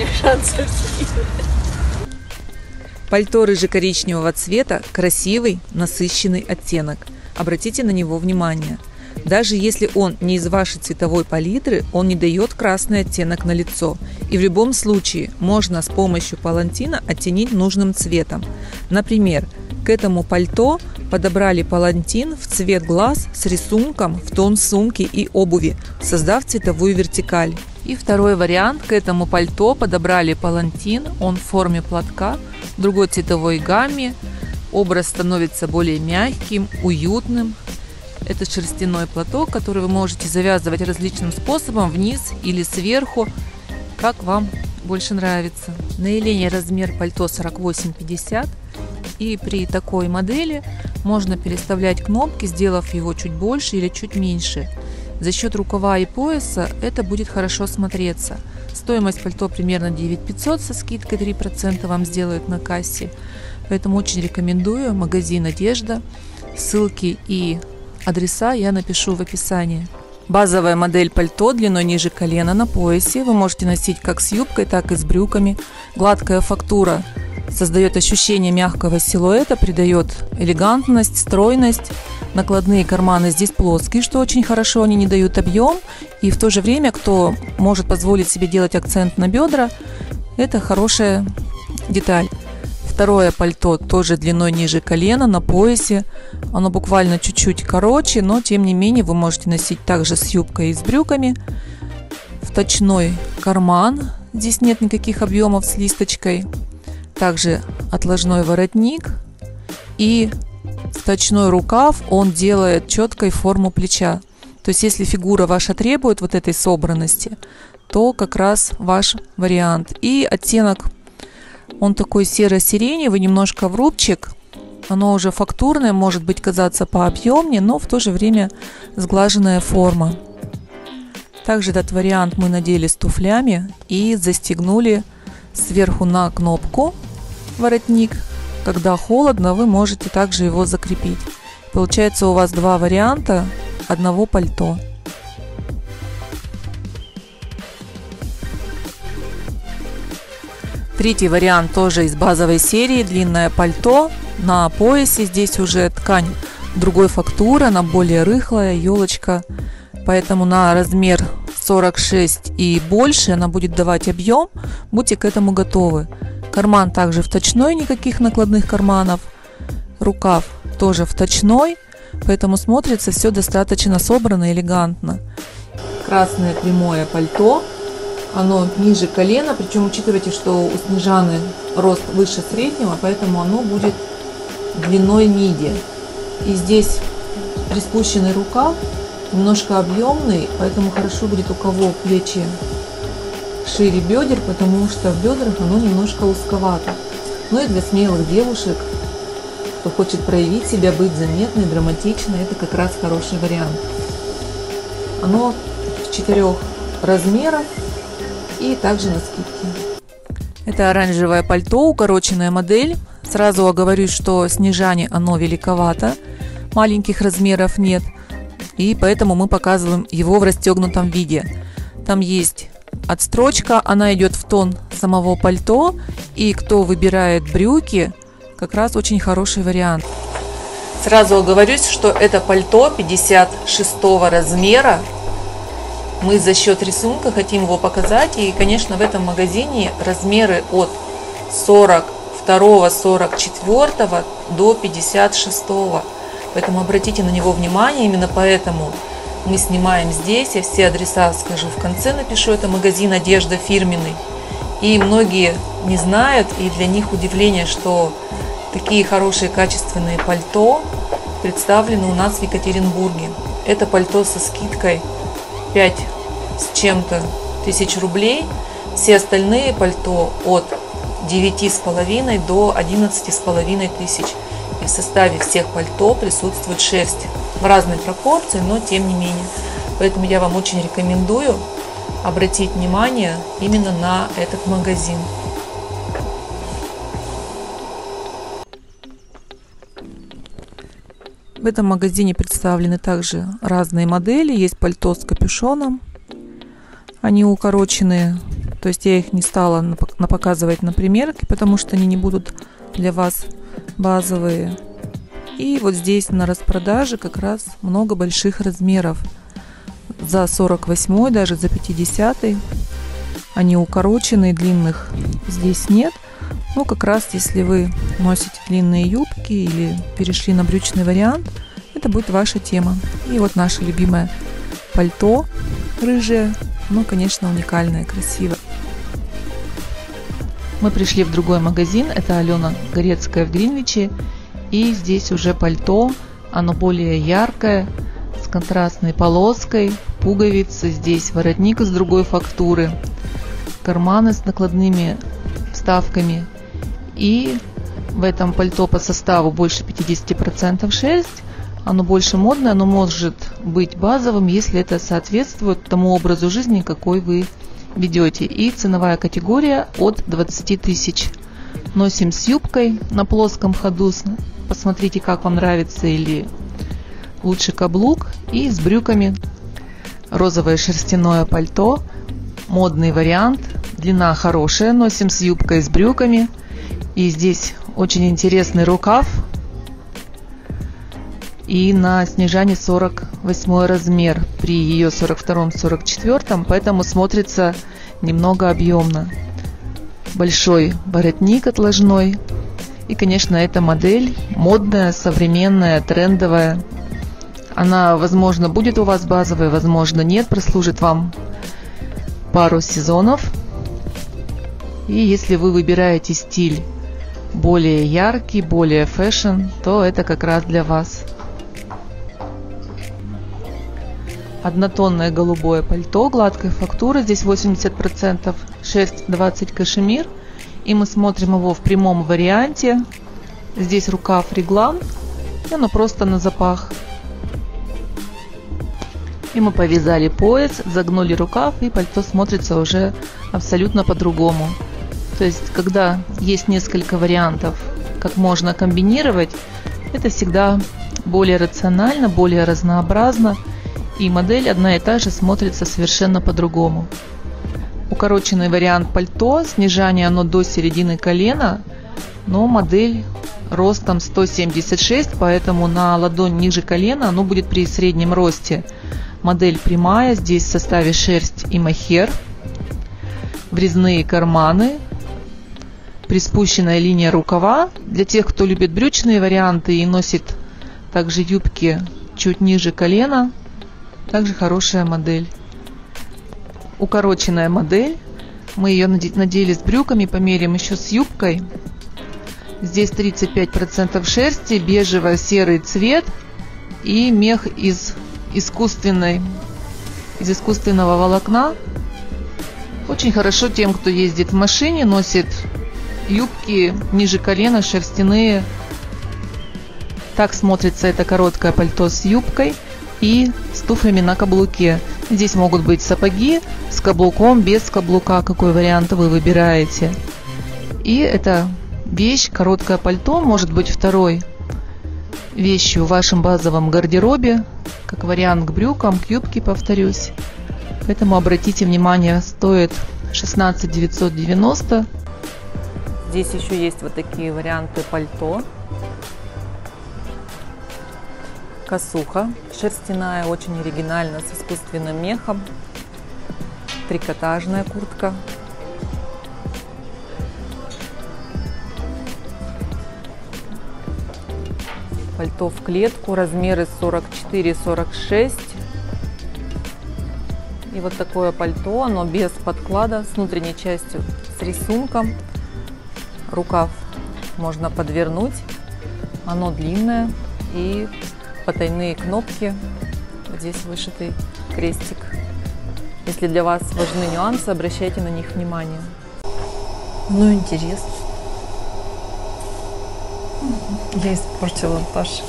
мне шансов Пальто рыже-коричневого цвета – красивый, насыщенный оттенок. Обратите на него внимание. Даже если он не из вашей цветовой палитры, он не дает красный оттенок на лицо. И в любом случае можно с помощью палантина оттенить нужным цветом. Например, к этому пальто подобрали палантин в цвет глаз с рисунком в тон сумки и обуви, создав цветовую вертикаль. И второй вариант. К этому пальто подобрали палантин, он в форме платка, другой цветовой гамме. Образ становится более мягким, уютным. Это шерстяной платок, который вы можете завязывать различным способом, вниз или сверху, как вам больше нравится. На Елене размер пальто 48-50. И при такой модели можно переставлять кнопки, сделав его чуть больше или чуть меньше. За счет рукава и пояса это будет хорошо смотреться. Стоимость пальто примерно 9500 со скидкой 3% вам сделают на кассе. Поэтому очень рекомендую магазин «Одежда». Ссылки и адреса я напишу в описании. Базовая модель пальто длиной ниже колена на поясе. Вы можете носить как с юбкой, так и с брюками. Гладкая фактура создает ощущение мягкого силуэта, придает элегантность, стройность. Накладные карманы здесь плоские, что очень хорошо, они не дают объем. И в то же время, кто может позволить себе делать акцент на бедра, это хорошая деталь. Второе пальто тоже длиной ниже колена, на поясе. Оно буквально чуть-чуть короче, но тем не менее вы можете носить также с юбкой и с брюками. Вточной карман. Здесь нет никаких объемов с листочкой. Также отложной воротник и сточной рукав, он делает четкой форму плеча. То есть, если фигура ваша требует вот этой собранности, то как раз ваш вариант. И оттенок, он такой серо-сиреневый, немножко в рубчик. Оно уже фактурное, может быть казаться пообъемнее, но в то же время сглаженная форма. Также этот вариант мы надели с туфлями и застегнули сверху на кнопку воротник. Когда холодно, вы можете также его закрепить. Получается у вас два варианта одного пальто. Третий вариант тоже из базовой серии. Длинное пальто на поясе. Здесь уже ткань другой фактуры, она более рыхлая, елочка. Поэтому на размер 46 и больше она будет давать объем. Будьте к этому готовы. Карман также вточной, никаких накладных карманов. Рукав тоже вточной, поэтому смотрится все достаточно собрано, элегантно. Красное прямое пальто, оно ниже колена, причем учитывайте, что у Снежаны рост выше среднего, поэтому оно будет длиной миди. И здесь приспущенный рукав, немножко объемный, поэтому хорошо будет у кого плечи шире бедер, потому что в бедрах оно немножко узковато. Ну и для смелых девушек, кто хочет проявить себя, быть заметной, драматичной, это как раз хороший вариант. Оно в четырех размерах и также на скидке. Это оранжевое пальто, укороченная модель. Сразу оговорюсь, что снижание оно великовато, маленьких размеров нет. И поэтому мы показываем его в расстегнутом виде. Там есть отстрочка, она идет в тон самого пальто. И кто выбирает брюки, как раз очень хороший вариант. Сразу оговорюсь, что это пальто 56 размера. Мы за счет рисунка хотим его показать. И, конечно, в этом магазине размеры от 42-44 до 56. Поэтому обратите на него внимание. Именно поэтому мы снимаем здесь. Я все адреса скажу в конце, напишу. Это магазин одежда фирменный. И многие не знают, и для них удивление, что такие хорошие качественные пальто представлены у нас в Екатеринбурге. Это пальто со скидкой 5 с чем-то тысяч рублей. Все остальные пальто от 9,5 до 11,5 тысяч. И в составе всех пальто присутствует шерсть в разной пропорции, но тем не менее. Поэтому я вам очень рекомендую обратить внимание именно на этот магазин. В этом магазине представлены также разные модели. Есть пальто с капюшоном, Они укороченные, то есть я их не стала показывать на примерке, потому что они не будут для вас базовые. И вот здесь на распродаже как раз много больших размеров. За 48 даже за 50 они укороченные, длинных здесь нет. Но как раз если вы носите длинные юбки или перешли на брючный вариант, это будет ваша тема. И вот наше любимое пальто рыжее, ну, конечно, уникальное, красивое. Мы пришли в другой магазин, это Алена Горецкая в Гринвиче, и здесь уже пальто, оно более яркое, с контрастной полоской, пуговицы, здесь воротник из другой фактуры, карманы с накладными вставками. И в этом пальто по составу больше 50% шерсть, оно больше модное, оно может быть базовым, если это соответствует тому образу жизни, какой вы ведете. И ценовая категория от 20 тысяч. Носим с юбкой на плоском ходу посмотрите, как вам нравится, или лучше каблук, и с брюками. Розовое шерстяное пальто, модный вариант, длина хорошая, носим с юбкой, с брюками. И здесь очень интересный рукав, и на снижании 48 размер при ее 42-44, поэтому смотрится немного объемно. Большой воротник отложной, и, конечно, эта модель модная, современная, трендовая. Она, возможно, будет у вас базовой, возможно, нет, прослужит вам пару сезонов. И если вы выбираете стиль более яркий, более fashion, то это как раз для вас. Однотонное голубое пальто гладкой фактуры, здесь 80%, шерсть 20 кашемир – и мы смотрим его в прямом варианте. Здесь рукав реглан, и оно просто на запах. И мы повязали пояс, загнули рукав, и пальто смотрится уже абсолютно по-другому. То есть, когда есть несколько вариантов, как можно комбинировать, это всегда более рационально, более разнообразно, и модель одна и та же смотрится совершенно по-другому укороченный вариант пальто, снижание оно до середины колена, но модель ростом 176, поэтому на ладонь ниже колена оно будет при среднем росте. Модель прямая, здесь в составе шерсть и махер, врезные карманы, приспущенная линия рукава. Для тех, кто любит брючные варианты и носит также юбки чуть ниже колена, также хорошая модель укороченная модель. Мы ее надели с брюками, померим еще с юбкой. Здесь 35% шерсти, бежево-серый цвет и мех из искусственной, из искусственного волокна. Очень хорошо тем, кто ездит в машине, носит юбки ниже колена, шерстяные. Так смотрится это короткое пальто с юбкой и с туфлями на каблуке. Здесь могут быть сапоги с каблуком, без каблука, какой вариант вы выбираете. И эта вещь, короткое пальто, может быть второй вещью в вашем базовом гардеробе, как вариант к брюкам, к юбке, повторюсь. Поэтому обратите внимание, стоит 16 990. Здесь еще есть вот такие варианты пальто косуха шерстяная, очень оригинально, с искусственным мехом, трикотажная куртка. Пальто в клетку, размеры 44-46. И вот такое пальто, оно без подклада, с внутренней частью, с рисунком. Рукав можно подвернуть, оно длинное и потайные кнопки. Здесь вышитый крестик. Если для вас важны нюансы, обращайте на них внимание. Ну, интересно. Я испортила Паша.